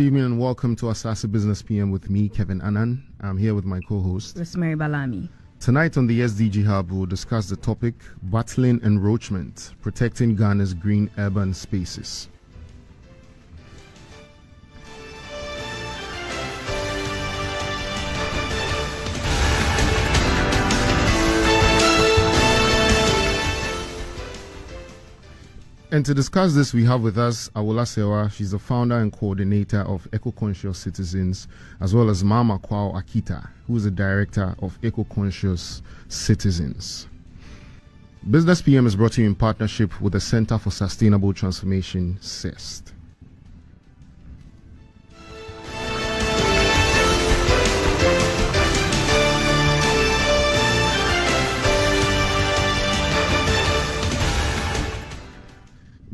Good evening and welcome to Asaase Business PM with me, Kevin Annan. I'm here with my co-host, Rosemary Balami. Tonight on the SDG Hub, we'll discuss the topic battling encroachment, protecting Ghana's green urban spaces. And to discuss this, we have with us Awula Serwah. She's the founder and coordinator of Eco Conscious Citizens, as well as Maama Kwao Akita, who is the director of Eco Conscious Citizens. Business PM is brought to you in partnership with the Center for Sustainable Transformation, CEST.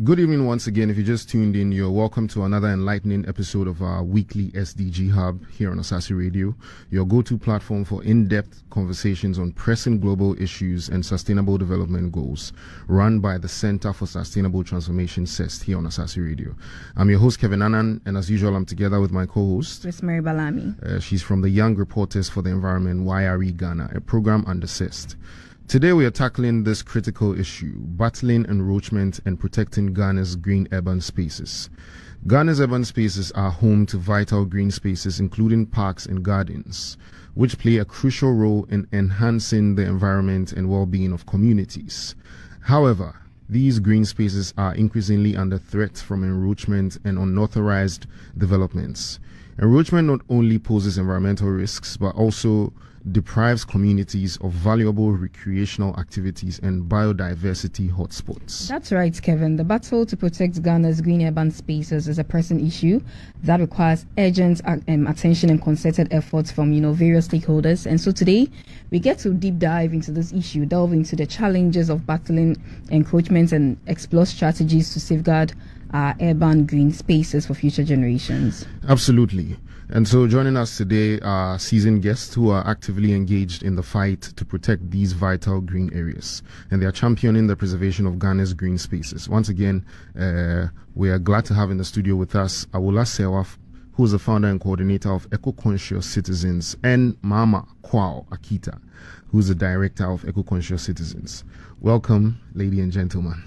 Good evening once again. If you just tuned in, you're welcome to another enlightening episode of our weekly SDG Hub here on Asaase Radio, your go to platform for in depth conversations on pressing global issues and sustainable development goals, run by the Center for Sustainable Transformation CEST here on Asaase Radio. I'm your host, Kevin Annan, and as usual, I'm together with my co host, Rosemary Balami. Uh, she's from the Young Reporters for the Environment, YRE Ghana, a program under CEST. Today we are tackling this critical issue, battling encroachment and protecting Ghana's green urban spaces. Ghana's urban spaces are home to vital green spaces including parks and gardens, which play a crucial role in enhancing the environment and well-being of communities. However, these green spaces are increasingly under threat from encroachment and unauthorized developments. Encroachment not only poses environmental risks but also deprives communities of valuable recreational activities and biodiversity hotspots. That's right, Kevin. The battle to protect Ghana's green urban spaces is a pressing issue that requires urgent um, attention and concerted efforts from you know various stakeholders. And so today we get to deep dive into this issue, delve into the challenges of battling encroachments and explore strategies to safeguard our urban green spaces for future generations. Absolutely. And so, joining us today are seasoned guests who are actively engaged in the fight to protect these vital green areas. And they are championing the preservation of Ghana's green spaces. Once again, uh, we are glad to have in the studio with us Awula Serwah, who is the founder and coordinator of Eco Conscious Citizens, and Maama Kwao Akita, who is the director of Eco Conscious Citizens. Welcome, lady and gentlemen.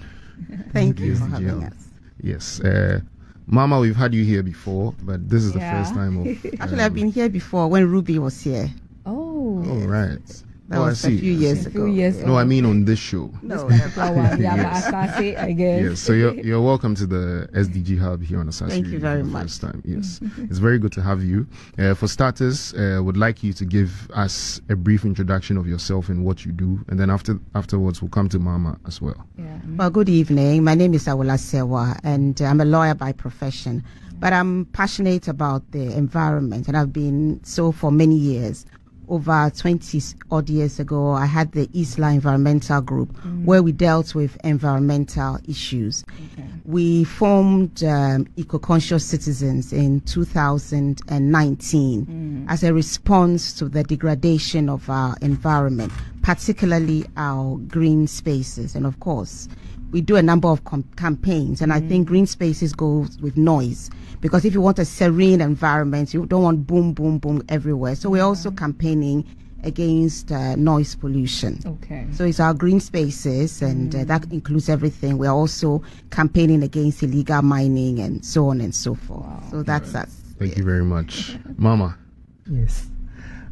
Thank you for having us. Yes. Uh, Mama, we've had you here before, but this is yeah. the first time. Of, um, Actually, I've been here before when Ruby was here. Oh. Oh, right. That oh, was a few years ago. A few years no, I mean on this show. No, yes. I guess. Yes, so you're, you're welcome to the SDG Hub here on Asaase. Thank you very much. First time, yes, it's very good to have you. Uh, for starters, uh, would like you to give us a brief introduction of yourself and what you do, and then after afterwards we'll come to Mama as well. Yeah. Well, good evening. My name is Awula Serwah, and I'm a lawyer by profession but I'm passionate about the environment and I've been so for many years over 20 odd years ago, I had the Isla Environmental Group mm. where we dealt with environmental issues. Okay. We formed um, Eco Conscious Citizens in 2019 mm. as a response to the degradation of our environment, particularly our green spaces. And of course, we do a number of com- campaigns, and mm. I think green spaces goes with noise because if you want a serene environment, you don't want boom, boom, boom everywhere. So we're also campaigning against uh, noise pollution. Okay. So it's our green spaces, and mm. uh, that includes everything. We're also campaigning against illegal mining and so on and so forth. Wow. So that's us. Thank yeah. you very much, Mama. Yes.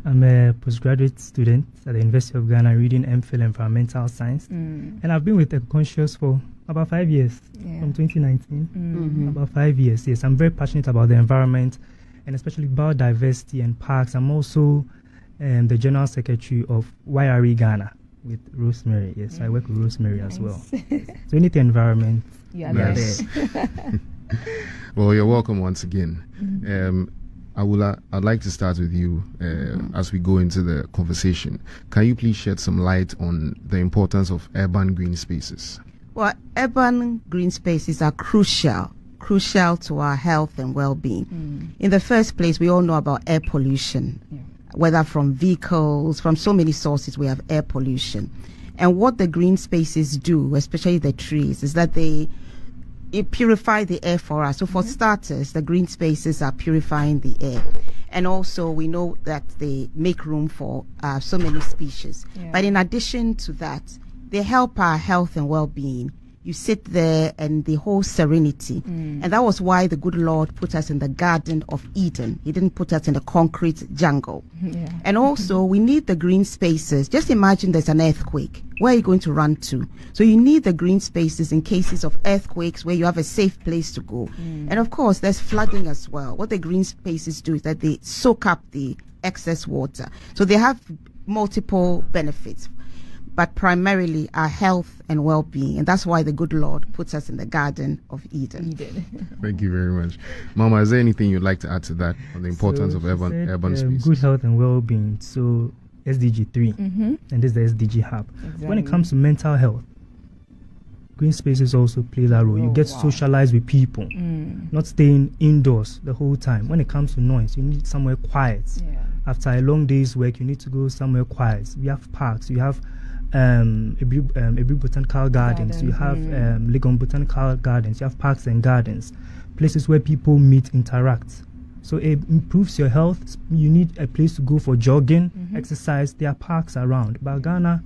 I'm a postgraduate student at the University of Ghana reading MPhil Environmental Science. Mm. And I've been with Conscious for about five years, yeah. from 2019. Mm-hmm. About five years, yes. I'm very passionate about the environment and especially biodiversity and parks. I'm also um, the General Secretary of YRE Ghana with Rosemary. Yes, I work with Rosemary nice. as well. so anything environment, yeah, yes. well, you're welcome once again. Mm-hmm. Um, I would I'd like to start with you uh, mm-hmm. as we go into the conversation. Can you please shed some light on the importance of urban green spaces? Well, urban green spaces are crucial, crucial to our health and well-being. Mm. In the first place, we all know about air pollution, yeah. whether from vehicles, from so many sources, we have air pollution. And what the green spaces do, especially the trees, is that they it purify the air for us. So for mm-hmm. starters, the green spaces are purifying the air. And also we know that they make room for uh, so many species. Yeah. But in addition to that, they help our health and well-being you sit there and the whole serenity. Mm. And that was why the good Lord put us in the Garden of Eden. He didn't put us in the concrete jungle. Yeah. And also, we need the green spaces. Just imagine there's an earthquake. Where are you going to run to? So you need the green spaces in cases of earthquakes where you have a safe place to go. Mm. And of course, there's flooding as well. What the green spaces do is that they soak up the excess water. So they have multiple benefits but primarily our health and well-being and that's why the good lord puts us in the garden of eden, eden. thank you very much mama is there anything you'd like to add to that on the importance so of urban said, urban um, space good health and well-being so sdg 3 mm-hmm. and this is the sdg hub exactly. when it comes to mental health green spaces also play that role. Oh, you get wow. to socialize with people, mm. not staying indoors the whole time. When it comes to noise, you need somewhere quiet. Yeah. After a long day's work, you need to go somewhere quiet. We have parks, you have um, Aburi, um, Aburi Botanical Gardens, Garden. you have mm. um, Legon Botanical Gardens, you have parks and gardens, places where people meet, interact. So it improves your health. You need a place to go for jogging, mm-hmm. exercise. There are parks around. But Ghana,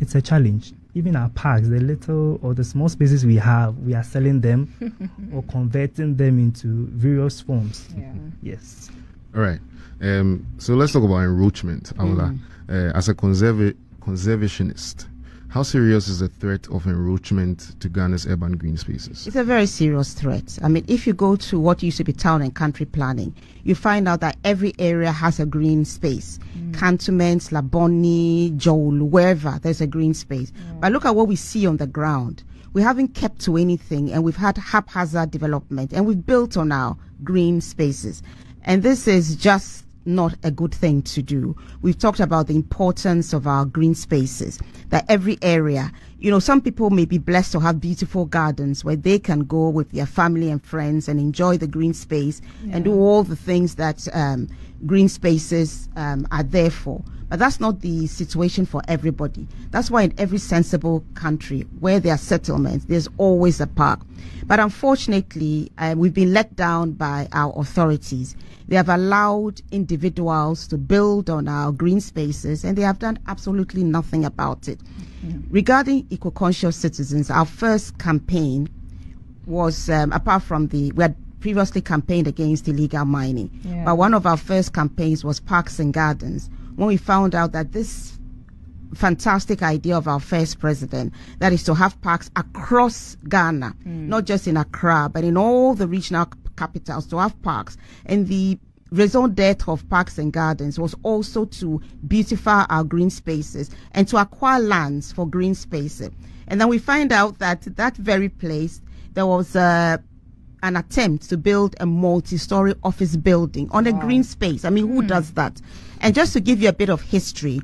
it's a challenge. Even our parks, the little or the small spaces we have, we are selling them or converting them into various forms. Yeah. Yes. All right. Um, so let's talk about enroachment, Awula. Mm. Uh, as a conservative conservationist. How serious is the threat of encroachment to Ghana's urban green spaces? It's a very serious threat. I mean, if you go to what used to be town and country planning, you find out that every area has a green space. Mm. Cantonments, Labone, Joel, wherever there's a green space. Yeah. But look at what we see on the ground. We haven't kept to anything and we've had haphazard development and we've built on our green spaces. And this is just not a good thing to do. We've talked about the importance of our green spaces, that every area, you know, some people may be blessed to have beautiful gardens where they can go with their family and friends and enjoy the green space yeah. and do all the things that um, green spaces um, are there for. But that's not the situation for everybody. That's why in every sensible country where there are settlements, there's always a park. But unfortunately, uh, we've been let down by our authorities. They have allowed individuals to build on our green spaces and they have done absolutely nothing about it. Mm-hmm. Regarding eco-conscious citizens, our first campaign was, um, apart from the, we had previously campaigned against illegal mining, yeah. but one of our first campaigns was parks and gardens. When we found out that this fantastic idea of our first president that is to have parks across Ghana, mm. not just in Accra, but in all the regional capitals to have parks. And the raison d'etre of parks and gardens was also to beautify our green spaces and to acquire lands for green spaces. And then we find out that that very place, there was uh, an attempt to build a multi-story office building on a green space. I mean, who mm. does that? And just to give you a bit of history,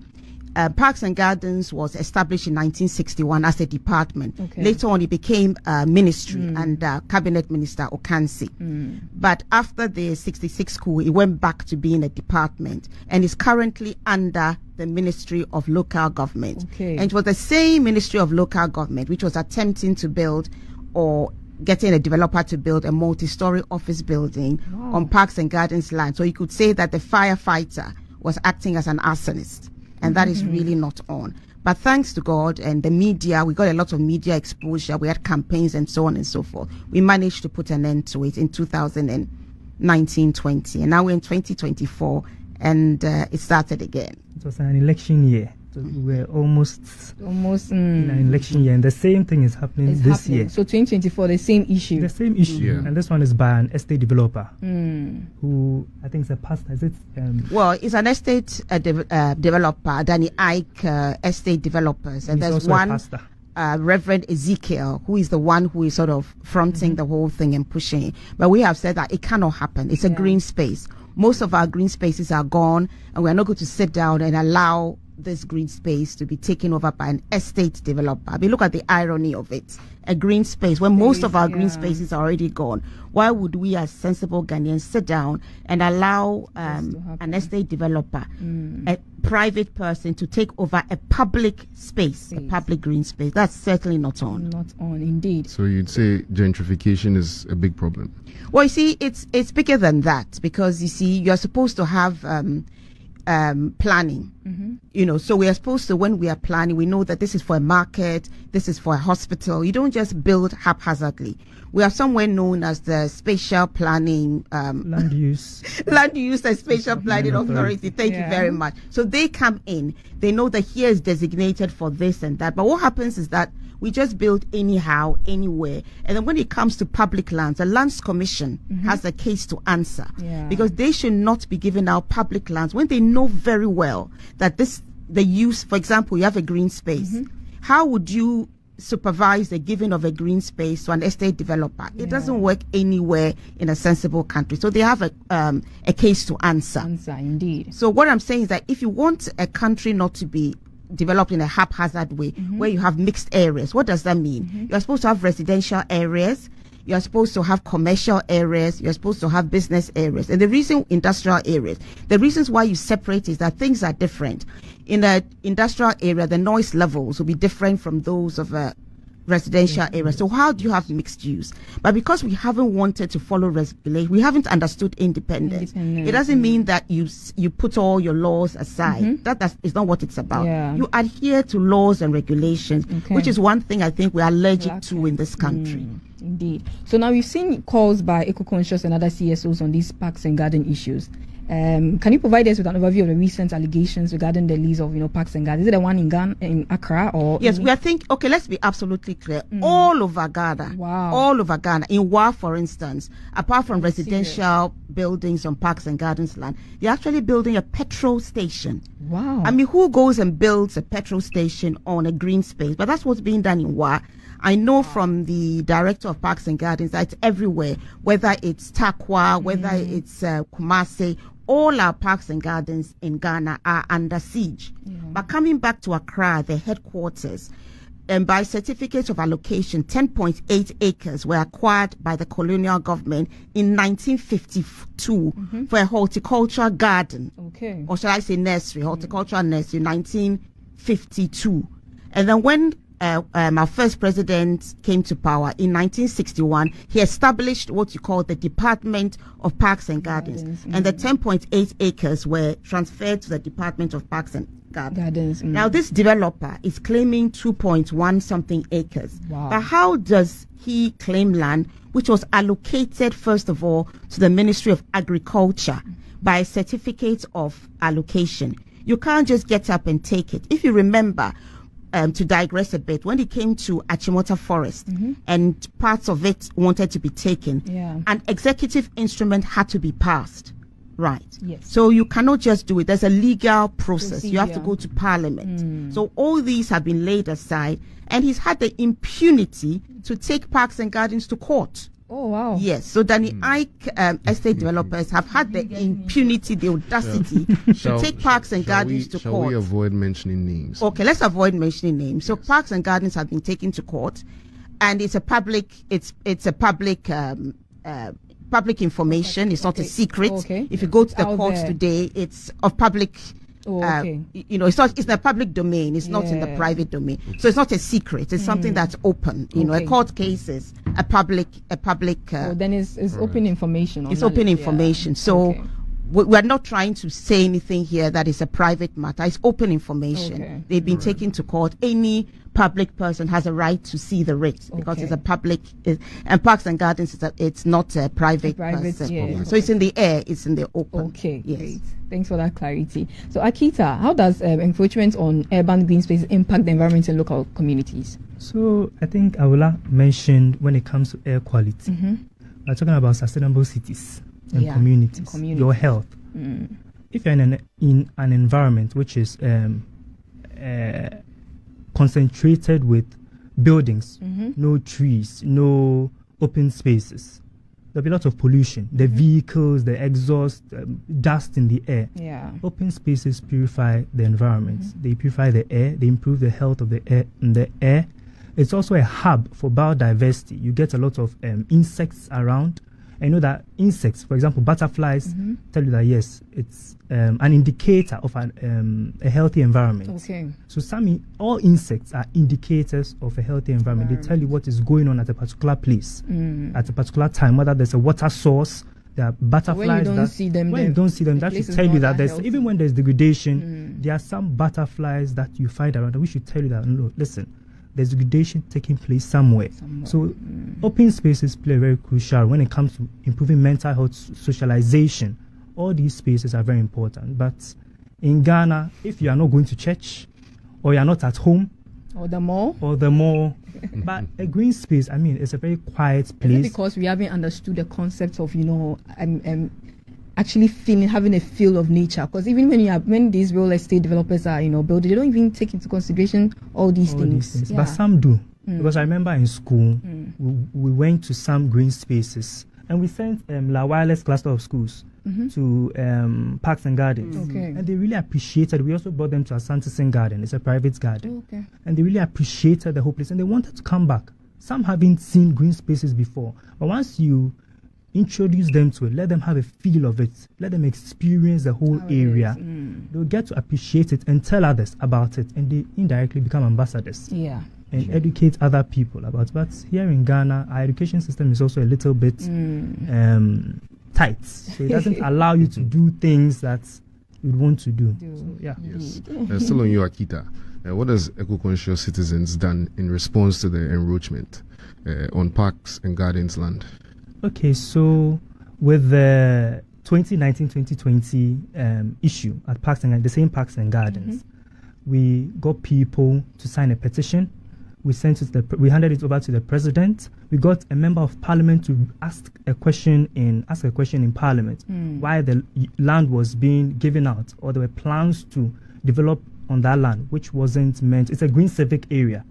uh, Parks and Gardens was established in 1961 as a department. Okay. Later on, it became a ministry mm. and uh, Cabinet Minister Okansi. Mm. But after the 66 coup, it went back to being a department and is currently under the Ministry of Local Government. Okay. And it was the same Ministry of Local Government which was attempting to build or getting a developer to build a multi-story office building wow. on Parks and Gardens land. So you could say that the firefighter was acting as an arsonist and that is really not on. But thanks to God and the media, we got a lot of media exposure. We had campaigns and so on and so forth. We managed to put an end to it in 2019 20. And now we're in 2024 and uh, it started again. It was an election year. So we're almost almost mm, in an election year, and the same thing is happening it's this happening. year. So 2024, the same issue. The same issue, yeah. and this one is by an estate developer mm. who I think is a pastor. Is it? Um, well, it's an estate uh, de- uh, developer, Danny Ike uh, Estate Developers, and there's one. Uh, Reverend Ezekiel, who is the one who is sort of fronting mm-hmm. the whole thing and pushing it. But we have said that it cannot happen. It's yeah. a green space. Most of our green spaces are gone, and we're not going to sit down and allow this green space to be taken over by an estate developer. I mean, look at the irony of it. A green space when most of our yeah. green spaces are already gone. Why would we, as sensible Ghanaians, sit down and allow um, an estate developer, mm. a private person, to take over a public space, space, a public green space? That's certainly not on. Not on, indeed. So you'd say gentrification is a big problem. Well, you see, it's it's bigger than that because you see, you're supposed to have. Um, um, planning. Mm-hmm. You know, so we are supposed to, when we are planning, we know that this is for a market, this is for a hospital. You don't just build haphazardly. We are somewhere known as the spatial planning um, land use land use and spatial planning authority. Thank yeah. you very much. So they come in, they know that here is designated for this and that. But what happens is that we just build anyhow, anywhere. And then when it comes to public lands, the Lands Commission mm-hmm. has a case to answer yeah. because they should not be giving out public lands when they know very well that this, the use, for example, you have a green space. Mm-hmm. How would you supervise the giving of a green space to an estate developer. Yeah. It doesn't work anywhere in a sensible country. So they have a um, a case to answer. Answer indeed. So what I'm saying is that if you want a country not to be developed in a haphazard way mm-hmm. where you have mixed areas. What does that mean? Mm-hmm. You're supposed to have residential areas. You're supposed to have commercial areas. You're supposed to have business areas. And the reason industrial areas, the reasons why you separate is that things are different. In an industrial area, the noise levels will be different from those of a residential mm-hmm. area. So how do you have mixed use? But because we haven't wanted to follow regulation, we haven't understood independence. Independent. It doesn't mean that you you put all your laws aside. Mm-hmm. That that's, is not what it's about. Yeah. You adhere to laws and regulations, okay. which is one thing I think we are allergic to in this country. Mm. Indeed. So now we've seen calls by eco-conscious and other CSOs on these parks and garden issues. Um, can you provide us with an overview of the recent allegations regarding the lease of, you know, parks and gardens? Is it the one in Ghana, in Accra, or yes? We are think. Okay, let's be absolutely clear. Mm. All over Ghana, wow, all over Ghana, in Wa, for instance, apart from residential buildings on parks and gardens land, they're actually building a petrol station. Wow. I mean, who goes and builds a petrol station on a green space? But that's what's being done in Wa. I know from the director of parks and gardens that it's everywhere, whether it's Tarkwa, whether mm. it's uh, Kumasi, all our parks and gardens in Ghana are under siege. Yeah. But coming back to Accra, the headquarters, and by certificate of allocation, 10.8 acres were acquired by the colonial government in 1952 mm-hmm. for a horticultural garden. Okay. Or shall I say nursery, horticultural mm. nursery, 1952. And then when uh, um, our first president came to power in 1961, he established what you call the Department of Parks and Gardens, Gardens mm-hmm. and the 10.8 acres were transferred to the Department of Parks and Gardens. Gardens mm-hmm. Now, this developer is claiming 2.1 something acres. Wow. But how does he claim land which was allocated, first of all, to the Ministry of Agriculture by a certificate of allocation? You can't just get up and take it. If you remember, um, to digress a bit, when it came to Achimota Forest mm-hmm. and parts of it wanted to be taken, yeah. an executive instrument had to be passed. Right. Yes. So you cannot just do it. There's a legal process. Procedure. You have to go to parliament. Mm. So all these have been laid aside, and he's had the impunity to take parks and gardens to court. Oh wow! Yes, so Danny mm. Ike um, estate developers have had the impunity, the audacity to take parks and gardens we, to shall court. Shall we avoid mentioning names? Okay, let's avoid mentioning names. So parks and gardens have been taken to court, and it's a public. It's it's a public. Um, uh, public information. It's not okay. a secret. Okay. If you go to the Out courts there. today, it's of public Oh, uh, okay. uh, you know, it's not it's in the public domain. It's yeah. not in the private domain. So it's not a secret. It's mm. something that's open. You okay. know, a court case is a public a public. Uh, oh, then it's, it's right. open information. it's open information. Yeah. So. Okay. We're not trying to say anything here that is a private matter. It's open information. They've been right. taken to court. Any public person has a right to see the writ because okay. it's a public it's, and parks and gardens is a, it's not a private, private person yeah. so it's in the air it's in the open okay yes great. thanks for that clarity so akita how does um, encroachment on urban green spaces impact the environment in local communities so i think awula mentioned when it comes to air quality mm-hmm. we're talking about sustainable cities and, yeah, communities, and communities, your health mm. if you're in an, in an environment which is um, uh, concentrated with buildings, mm-hmm. no trees, no open spaces. there'll be a lot of pollution the mm-hmm. vehicles the exhaust um, dust in the air yeah open spaces purify the environment mm-hmm. they purify the air they improve the health of the air the air it's also a hub for biodiversity you get a lot of um, insects around I know that insects, for example, butterflies, mm-hmm. tell you that yes, it's um, an indicator of an, um, a healthy environment. Okay. So some all insects are indicators of a healthy environment. They tell you what is going on at a particular place, mm. at a particular time, whether there's a water source. There are butterflies. When you don't that, see them, when you don't see them, that should tell you that there's healthy. even when there's degradation, mm. there are some butterflies that you find around. We should tell you that no, listen, there's degradation taking place somewhere. somewhere. So, mm. open spaces play very crucial when it comes to improving mental health, socialization. All these spaces are very important. But in Ghana, if you are not going to church, or you are not at home, or the mall, or the mall, but a green space, I mean, it's a very quiet place. because we haven't understood the concept of, you know, um, um, actually feeling having a feel of nature because even when you have when these real estate developers are you know building they don't even take into consideration all these all things, these things. Yeah. but some do mm. because i remember in school mm. we, we, went to some green spaces and we sent um, la wireless cluster of schools mm-hmm. to um, parks and gardens mm. okay. and they really appreciated we also brought them to Asante garden it's a private garden okay. and they really appreciated the whole place and they wanted to come back some haven't seen green spaces before but once you introduce them to it. Let them have a feel of it. Let them experience the whole area. mm. they'll get to appreciate it and tell others about it and they indirectly become ambassadors. Yeah. And sure. educate other people about but here in ghana our education system is also a little bit mm. um, tight. So it doesn't allow you to do things that you'd want to do, do. So, yeah. Yes. Uh, still on you akita. Uh, what has eco-conscious citizens done in response to the encroachment uh, on parks and gardens land Okay, so with the 2019-2020 um, issue at Parks and the same Parks and Gardens, mm-hmm. we got people to sign a petition. We sent it. The, we handed it over to the president. We got a member of parliament to ask a question in ask a question in parliament mm. why the land was being given out, or there were plans to develop on that land, which wasn't meant. It's a green civic area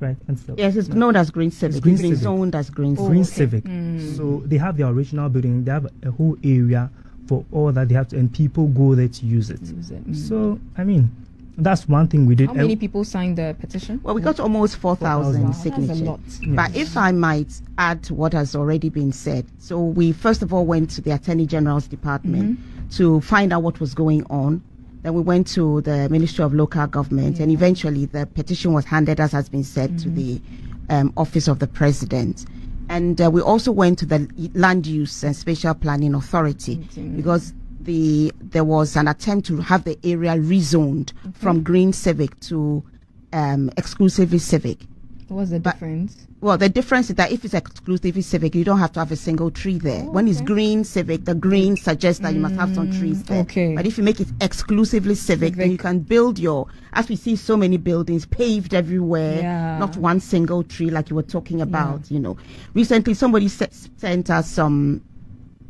right? And so, yes, it's known as Green Civic. It's Green, Civic. zoned as Green Civic. Green okay. Civic. Mm. So they have their original building. They have a whole area for all that they have to, and people go there to use it. Use it. Mm. So I mean, that's one thing we did. How many people signed the petition? Well, we got almost 4,000 wow, signatures. Yes. But if I might add to what has already been said. So we first of all went to the Attorney General's department mm-hmm. to find out what was going on. Then we went to the Ministry of Local Government, yeah. and eventually the petition was handed, as has been said, mm-hmm. to the um, Office of the President. And uh, we also went to the Land Use and Spatial Planning Authority mm-hmm. because the there was an attempt to have the area rezoned from green civic to um, exclusively civic. What's the but, difference? Well, the difference is that if it's exclusively civic, you don't have to have a single tree there. Oh, when okay. it's green civic, the green suggests that mm, you must have some trees there. Okay. But if you make it exclusively civic, civic, then you can build your, as we see so many buildings paved everywhere, yeah. not one single tree like you were talking about, yeah. you know. Recently, somebody sent us some,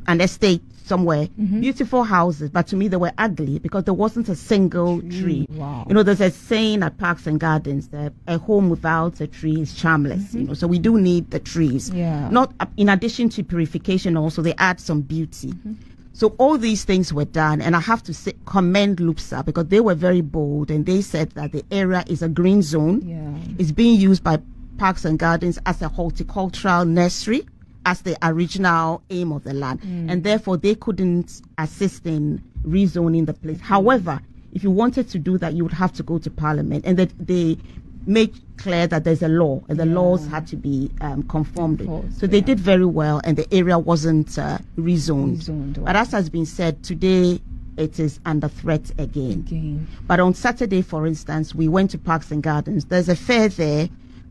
an estate somewhere. Mm-hmm. Beautiful houses, but to me they were ugly because there wasn't a single tree. tree. Wow. You know, there's a saying at parks and gardens that a home without a tree is charmless. Mm-hmm. You know, so we do need the trees. Yeah. Not uh, in addition to purification, also they add some beauty. Mm-hmm. So all these things were done, and I have to say, commend LUSPA because they were very bold and they said that the area is a green zone. Yeah. It's being used by Parks and Gardens as a horticultural nursery as the original aim of the land, mm. and therefore they couldn't assist in rezoning the place. However, if you wanted to do that, you would have to go to Parliament, and that they made clear that there's a law, and the yeah. laws had to be um, conformed with. So they did very well, and the area wasn't uh, rezoned. rezoned but as has been said, today it is under threat again. again. But on Saturday, for instance, we went to Parks and Gardens. There's a fair there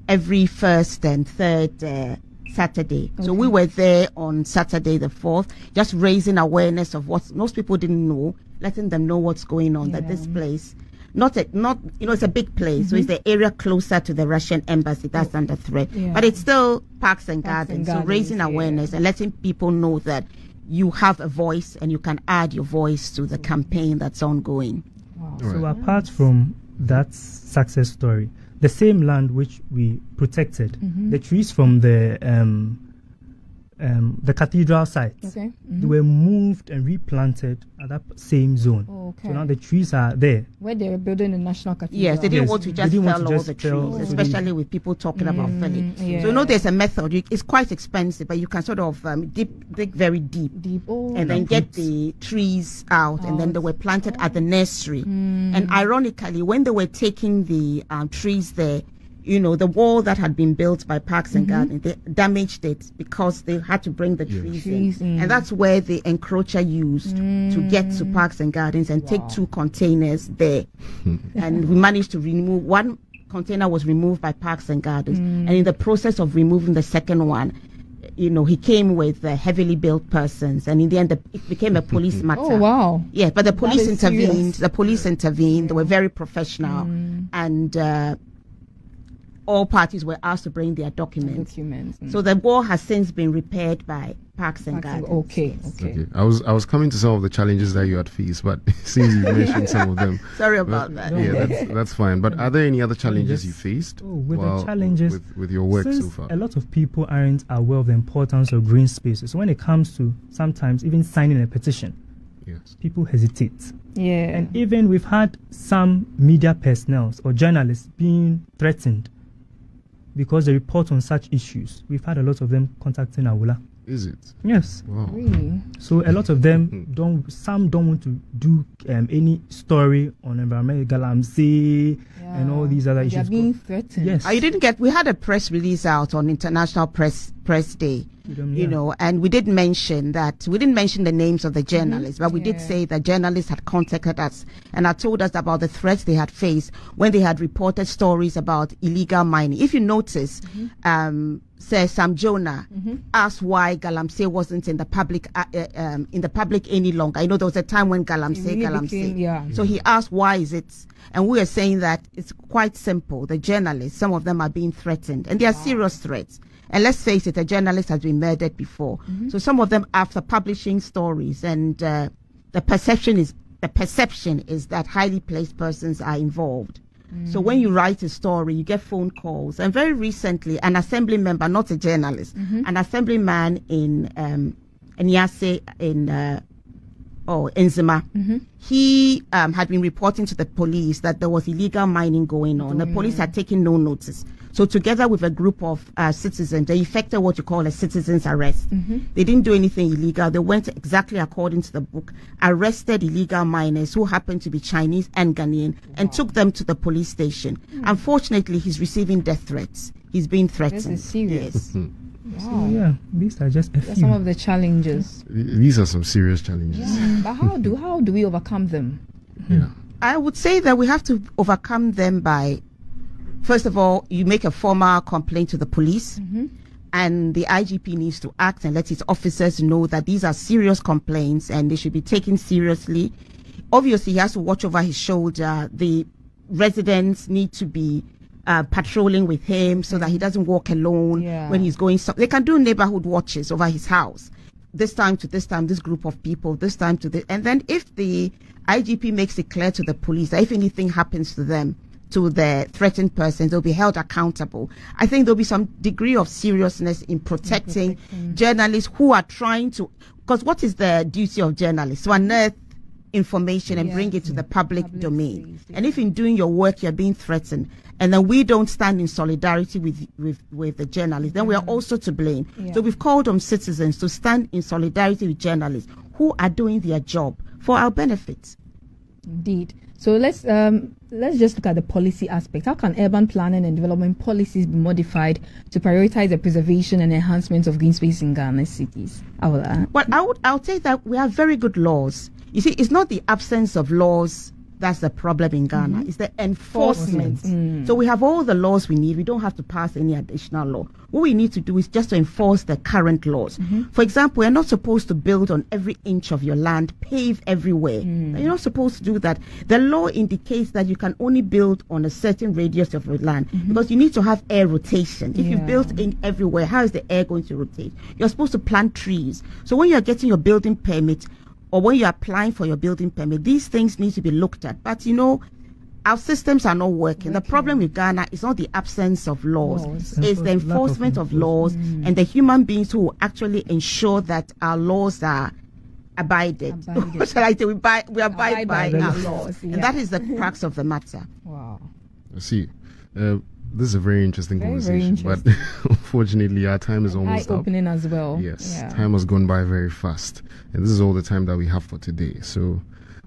every first and third. Uh, Saturday. Okay. So we were there on Saturday the 4th, just raising awareness of what most people didn't know, letting them know what's going on, yeah. that this place, not a, not, you know, it's a big place. Mm-hmm. So it's the area closer to the Russian embassy that's oh. under threat. Yeah. But it's still parks and parks gardens. And so raising yeah. awareness and letting people know that you have a voice and you can add your voice to the campaign that's ongoing. Wow. So apart from that success story, the same land which we protected, mm-hmm. the trees from the um, um, the cathedral site. Okay. Mm-hmm. They were moved and replanted at that same zone. Oh, okay. So now the trees are there. Where they were building the national cathedral. Yes, they didn't yes. want to just fell all the trees, oh. especially with people talking mm, about felling. Yeah. So you know there's a method. It's quite expensive, but you can sort of um, dig, dig very deep, deep. Oh, and then get the trees out, out, and then they were planted oh. at the nursery. Mm. And ironically, when they were taking the um, trees there, you know, the wall that had been built by Parks and mm-hmm. Gardens, they damaged it because they had to bring the trees, trees in. in. And that's where the encroacher used mm. to get to mm. Parks and Gardens and wow. take two containers there. and we managed to remove one container was removed by Parks and Gardens. Mm. And in the process of removing the second one, you know, he came with uh, heavily built persons, and in the end, the, it became a police matter. Oh wow! Yeah, but the police intervened. Serious. The police intervened. They were very professional, mm. and uh, all parties were asked to bring their documents. documents mm. So the wall has since been repaired by Parks and Gardens. Okay, okay, okay. I was I was coming to some of the challenges that you had faced, but since you mentioned some of them, sorry about that. Yeah, that's, that's fine. But are there any other challenges you faced? Oh, with the challenges with, with your work so far? A lot of people aren't aware of the importance of green spaces. So when it comes to sometimes even signing a petition, yes, people hesitate. Yeah, and even we've had some media personnel or journalists being threatened because they report on such issues. We've had a lot of them contacting Awula. Is it? Yes. Wow. Really? So a lot of them hmm. don't. Some don't want to do um, any story on environmental galamsey yeah. and all these other they issues. Are being threatened. Yes. You didn't get. We had a press release out on International Press Press Day. Freedom, you know, and we did mention that we didn't mention the names of the mm-hmm. journalists, mm-hmm. but we yeah. did say that journalists had contacted us and had told us about the threats they had faced when they had reported stories about illegal mining. If you notice, mm-hmm. um, Sir Sam Jonah mm-hmm. asked why Galamsey wasn't in the public uh, uh, um, in the public any longer. I know there was a time when Galamsey, really Galamsey. Became, yeah. So he asked why is it, and we are saying that it's quite simple. The journalists, some of them are being threatened, and they are wow. serious threats. And let's face it, a journalist has been murdered before. Mm-hmm. So some of them, after publishing stories, and uh, the perception is the perception is that highly placed persons are involved. So when you write a story, you get phone calls. And very recently, an assembly member, not a journalist, mm-hmm. an assemblyman in um, in uh, oh Nzema, mm-hmm. he um, had been reporting to the police that there was illegal mining going on. the police had taken no notice. So together with a group of uh, citizens, they effected what you call a citizen's arrest. Mm-hmm. They didn't do anything illegal. They went exactly according to the book, arrested illegal miners who happened to be Chinese and Ghanaian, wow. and took them to the police station. Mm. Unfortunately, he's receiving death threats. He's being threatened. This is serious. Yes. Wow. So yeah, these are just some of the challenges. These are some serious challenges. Yeah. but how do how do we overcome them? Yeah. I would say that we have to overcome them by First of all, you make a formal complaint to the police. Mm-hmm. And the IGP needs to act and let his officers know that these are serious complaints and they should be taken seriously. Obviously, he has to watch over his shoulder. The residents need to be uh, patrolling with him so that he doesn't walk alone yeah. when he's going. So they can do neighborhood watches over his house. This time to this time, this group of people, this time to this. And then if the IGP makes it clear to the police that if anything happens to them, to the threatened persons, they'll be held accountable. I think there'll be some degree of seriousness in protecting, journalists who are trying to, because what is the duty of journalists? To unearth information and bring it to the public, public domain. Space, yeah. And if in doing your work you're being threatened, and then we don't stand in solidarity with with, with the journalists, then we are mm. also to blame. So we've called on citizens to stand in solidarity with journalists who are doing their job for our benefit. Indeed. So let's um, let's just look at the policy aspect. How can urban planning and development policies be modified to prioritize the preservation and enhancement of green space in Ghana's cities? Uh, well, I would I'll say that we have very good laws. You see, it's not the absence of laws that's the problem in Ghana. Mm-hmm. It's the enforcement. Mm. So we have all the laws we need. We don't have to pass any additional law. What we need to do is just to enforce the current laws. Mm-hmm. For example, we're not supposed to build on every inch of your land, pave everywhere. Mm. You're not supposed to do that. The law indicates that you can only build on a certain radius of your land mm-hmm. because you need to have air rotation. If yeah. you build in everywhere, how is the air going to rotate? You're supposed to plant trees. So when you're getting your building permit, or when you're applying for your building permit, these things need to be looked at. But you know, our systems are not working. The problem with Ghana is not the absence of laws, laws. it's the enforcement of, of laws mm. and the human beings who actually ensure that our laws are abided. abided. what shall I say? We, buy, we abide, abide by, by our laws. Yeah. And that is the crux of the matter. Wow. I see. Uh, this is a very interesting very, conversation, very interesting. but unfortunately, our time is almost Eye opening as well. Yes, yeah. time has gone by very fast, and this is all the time that we have for today. So,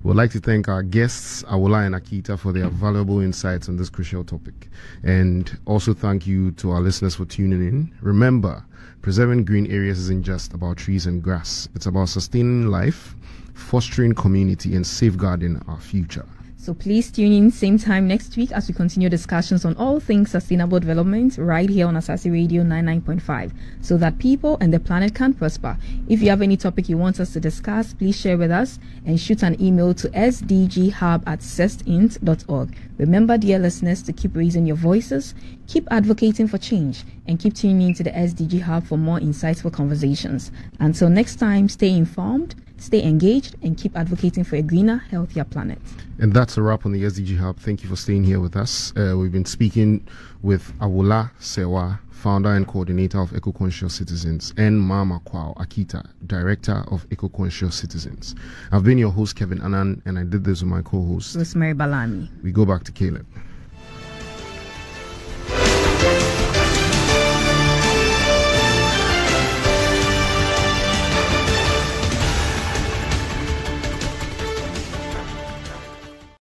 we'd like to thank our guests, Awula and Akita, for their valuable insights on this crucial topic, and also thank you to our listeners for tuning in. Remember, preserving green areas isn't just about trees and grass; it's about sustaining life, fostering community, and safeguarding our future. So please tune in same time next week as we continue discussions on all things sustainable development right here on Asaase Radio 99.5 so that people and the planet can prosper. If you have any topic you want us to discuss, please share with us and shoot an email to sdghub at cestint.org. Remember, dear listeners, to keep raising your voices, keep advocating for change, and keep tuning in to the SDG Hub for more insightful conversations. Until next time, stay informed Stay engaged and keep advocating for a greener, healthier planet. And that's a wrap on the SDG Hub. Thank you for staying here with us. Uh, we've been speaking with Awula Serwah, founder and coordinator of Eco Conscious Citizens, and Maama Kwao Akita, director of Eco Conscious Citizens. I've been your host, Kevin Annan, and I did this with my co host, Rosemary Balami. We go back to Caleb.